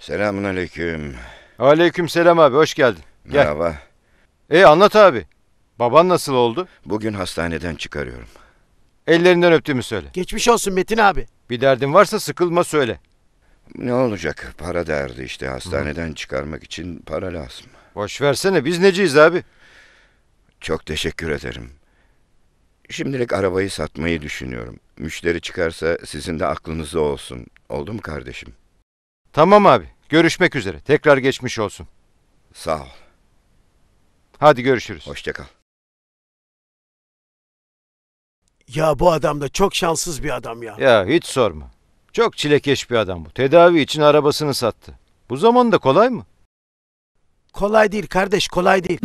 Selamun aleyküm. Aleyküm selam abi hoş geldin. Gel. Merhaba. E anlat abi. Baban nasıl oldu? Bugün hastaneden çıkarıyorum. Ellerinden öptüğümü söyle. Geçmiş olsun Metin abi. Bir derdin varsa sıkılma söyle. Ne olacak? Para derdi işte. Hastaneden çıkarmak için para lazım. Boş versene biz neciyiz abi? Çok teşekkür ederim. Şimdilik arabayı satmayı düşünüyorum. Müşteri çıkarsa sizin de aklınızda olsun. Oldu mu kardeşim? Tamam abi. Görüşmek üzere. Tekrar geçmiş olsun. Sağ ol. Hadi görüşürüz. Hoşça kal. Ya bu adam da çok şanssız bir adam ya. Ya hiç sorma. Çok çilekeş bir adam bu. Tedavi için arabasını sattı. Bu zamanda kolay mı? Kolay değil kardeş kolay değil.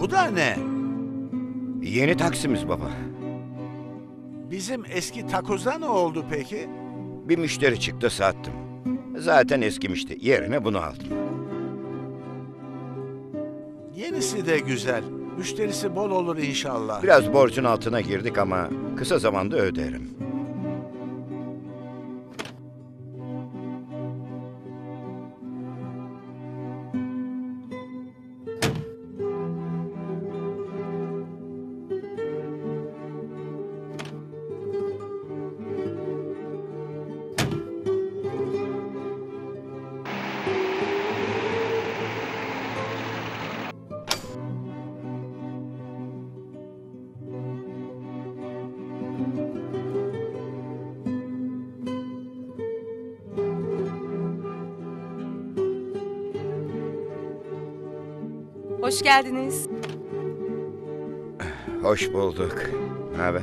Bu da ne? Yeni taksimiz baba. Bizim eski takozda ne oldu peki? Bir müşteri çıktı sattım. Zaten eskimişti. Yerine bunu aldım. Yenisi de güzel. Müşterisi bol olur inşallah. Biraz borcun altına girdik ama kısa zamanda öderim. Hoş geldiniz. Hoş bulduk. Ne haber?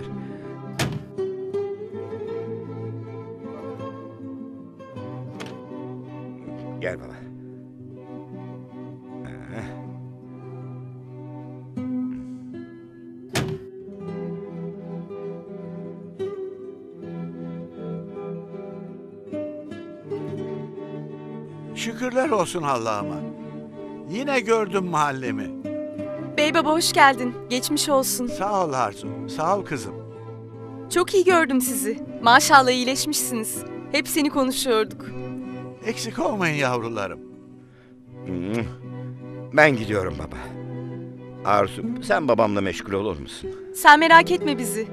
Gel baba. Şükürler olsun Allah'ıma. Yine gördüm mahallemi. Bey baba hoş geldin. Geçmiş olsun. Sağ ol Arzu. Sağ ol kızım. Çok iyi gördüm sizi. Maşallah iyileşmişsiniz. Hep seni konuşuyorduk. Eksik olmayın yavrularım. hı. Ben gidiyorum baba. Arzu, sen babamla meşgul olur musun? Sen merak etme bizi.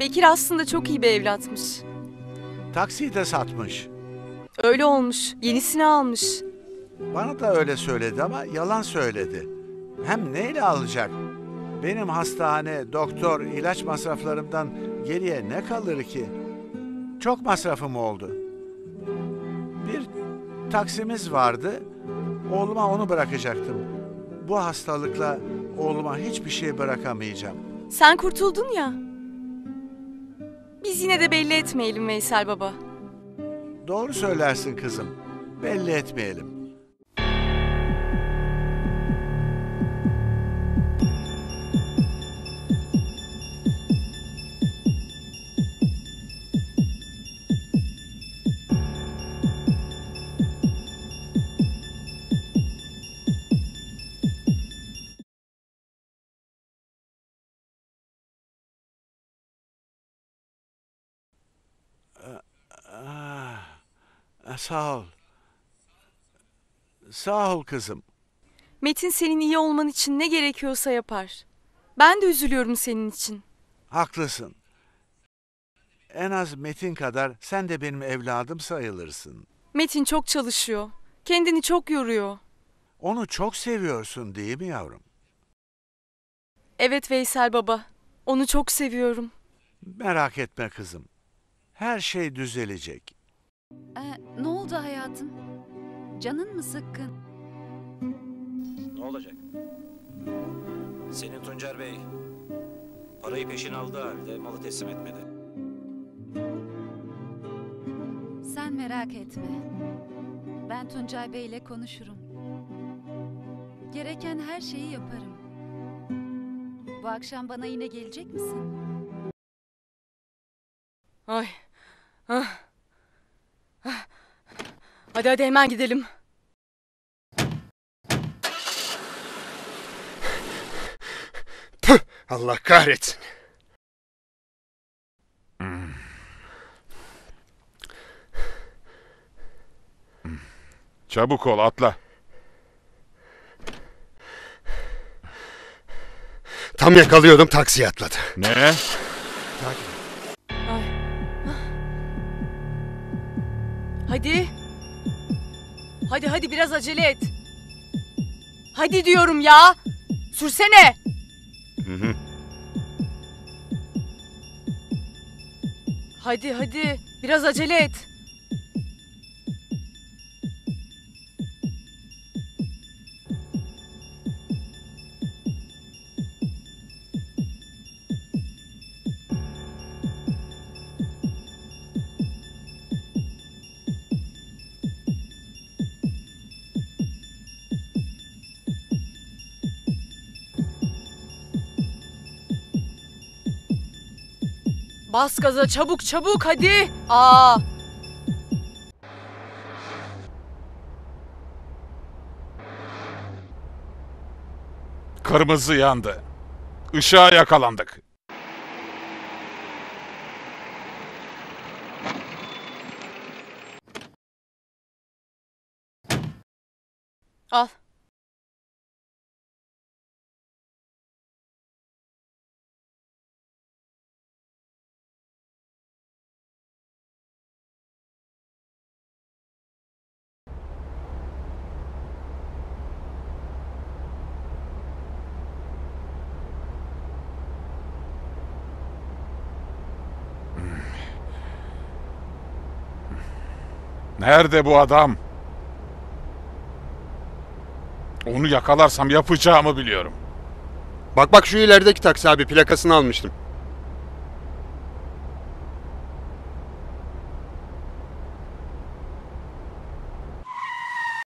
Bekir aslında çok iyi bir evlatmış. Taksiyi de satmış. Öyle olmuş. Yenisini almış. Bana da öyle söyledi ama yalan söyledi. Hem neyle alacak? Benim hastane, doktor, ilaç masraflarımdan geriye ne kalır ki? Çok masrafım oldu. Bir taksimiz vardı. Oğluma onu bırakacaktım. Bu hastalıkla oğluma hiçbir şey bırakamayacağım. Sen kurtuldun ya. Biz yine de belli etmeyelim Veysel baba. Doğru söylersin kızım. Belli etmeyelim. Sağ ol. Sağ ol kızım. Metin senin iyi olman için ne gerekiyorsa yapar. Ben de üzülüyorum senin için. Haklısın. En az Metin kadar sen de benim evladım sayılırsın. Metin çok çalışıyor. Kendini çok yoruyor. Onu çok seviyorsun değil mi yavrum? Evet Veysel baba. Onu çok seviyorum. Merak etme kızım. Her şey düzelecek. Ee, ne oldu hayatım? Canın mı sıkkın? Ne olacak? Senin Tuncer Bey parayı peşin aldığı halde malı teslim etmedi. Sen merak etme. Ben Tuncay Bey ile konuşurum. Gereken her şeyi yaparım. Bu akşam bana yine gelecek misin? Ay. Ah. Ah. Hadi hadi hemen gidelim. Allah kahretsin. Çabuk ol atla. Tam yakalıyordum taksiye atladı. Ne? Hadi. Hadi hadi biraz acele et. Hadi diyorum ya. Sürsene. Hı hı. Hadi hadi biraz acele et. Bas gaza çabuk çabuk hadi. Aa. Kırmızı yandı. Işığa yakalandık. Al. Nerede bu adam? Onu yakalarsam yapacağımı biliyorum. Bak bak şu ilerideki taksi abi plakasını almıştım.